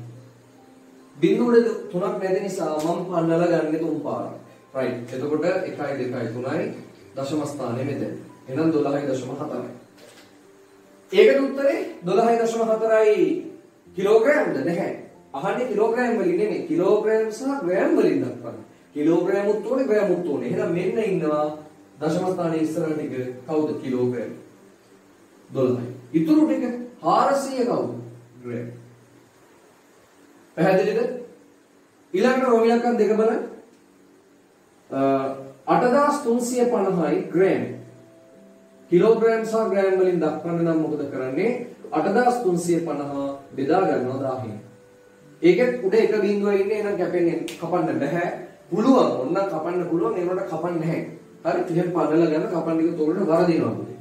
බිංදුවට තුනක් නැති නිසා මම පන්නලා ගන්නේ තුන් පාරක්. රයිට්. එතකොට 1යි 2යි 3යි දශම ස්ථානයේ මෙතන. එහෙනම් 12.4යි. ඒකට උත්තරේ 12.4යි කිලෝග්‍රෑම්ද නැහැ. අහන්නේ කිලෝග්‍රෑම් වලින් නෙමෙයි. කිලෝග්‍රෑම් සහ ග්‍රෑම් වලින් දක්වන්න. කිලෝග්‍රෑම් උත් උනේ ග්‍රෑම් උත් උනේ. එහෙනම් මෙන්න ඉන්නවා දශම ස්ථානයේ ඉස්සරහ ටික කවුද කිලෝග්‍රෑම් 12යි. ඉතුරු ටික 400 කවුද? ග්‍රෑම්. පැහැදිලිද? ඊළඟට රෝමිලක්කම් දෙක බලන්න. 8350යි ග්‍රෑම්. කිලෝග්‍රෑම් සහ ග්‍රෑම් වලින් දක්වන්න නම් මොකද කරන්නේ? 8350 බෙදා ගන්නවා 1000න්. ඒකෙත් උඩ එක බිංදුව ඉන්නේ එහෙනම් කැපෙන්නේ කපන්න බෑ. පුළුවන් ඔන්න කපන්න පුළුවන් ඒකට කපන්න නැහැ. හරි එහෙන් පනලා ගන්න කපන්න එක තෝරන වරදිනවා පුතේ.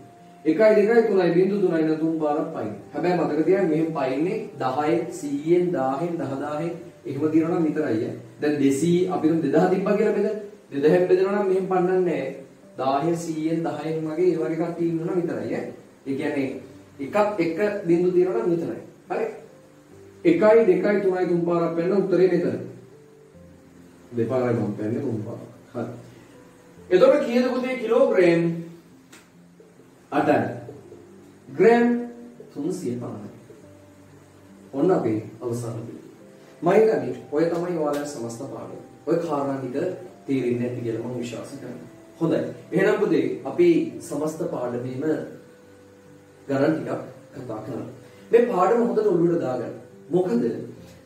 1යි 2යි 3යි බිංදු 3යි න තුන් පාරක් පයින්. හැබැයි මතක තියාගන්න මෙහෙම පයින්නේ 10න් 100න් 1000න් 10000න් එහෙම දිනනවා නම් විතරයි. දැන් 200 අපි තුන් 2000 තිබ්බා කියලා බෙද. 2000න් බෙදනවා නම් මෙහෙම පන්නන්නේ නැහැ. 1000 100න් 10න් වගේ ඒ වගේ කට්ටිය ඉන්නවා විතරයි. ඒ කියන්නේ එකක් එක බිංදු තියෙනවා නම් විතරයි. හරි. 1යි 2යි 3යි තුන් පාරක් පෙන්න උත්තරේ මෙතන. දෙපාරයි මම පෙන්නේ තුන් පාරක්. හරි. එතකොට කීයද පුතේ කිලෝග්‍රෑම් අටයි. ග්‍රෑම් 350යි. ඔන්න අපේ අවසාන බිල. මම හිතන්නේ ඔය තමයි ඔයාලගේ සමස්ත පාඩම. ඔය කාරණා ටික තේරෙන්නේ නැති කියලා මම විශ්වාස කරනවා. හොඳයි. එහෙනම් පුතේ අපි සමස්ත පාඩමේම ගණන් ටිකක් කතා කරමු. මේ පාඩම හොඳට ඔළුවට දාගන්න. මොකද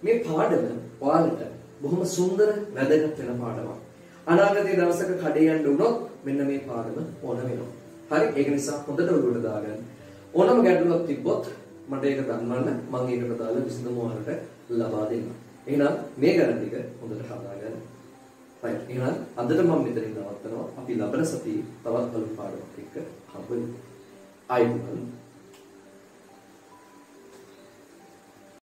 මේ පාඩම ඔයාලට බොහොම සුන්දර වැදගත් වෙන පාඩමක්. අනාගතයේ දවසක කඩේ යන්න වුණොත් මෙන්න මේ පාඩම ඕන වෙනවා. හරි ඒක නිසා හොඳට ඔළුවට දාගන්න. ඕනම ගැටලුවක් තිබ්බොත් මට ඒක දන්වන්න මම ඒකට දාලා විසඳුම ඔයාලට ලබා දෙන්න. එහෙනම් මේ ගණන් ටික හොඳට හදාගන්න. Right. එහෙනම් අදට මම මෙතනින් නවත්තනවා. අපි ලබන සතියේ තවත් අලුත් පාඩමක් එක්ක හම්බ වෙමු. ආයුබෝවන්.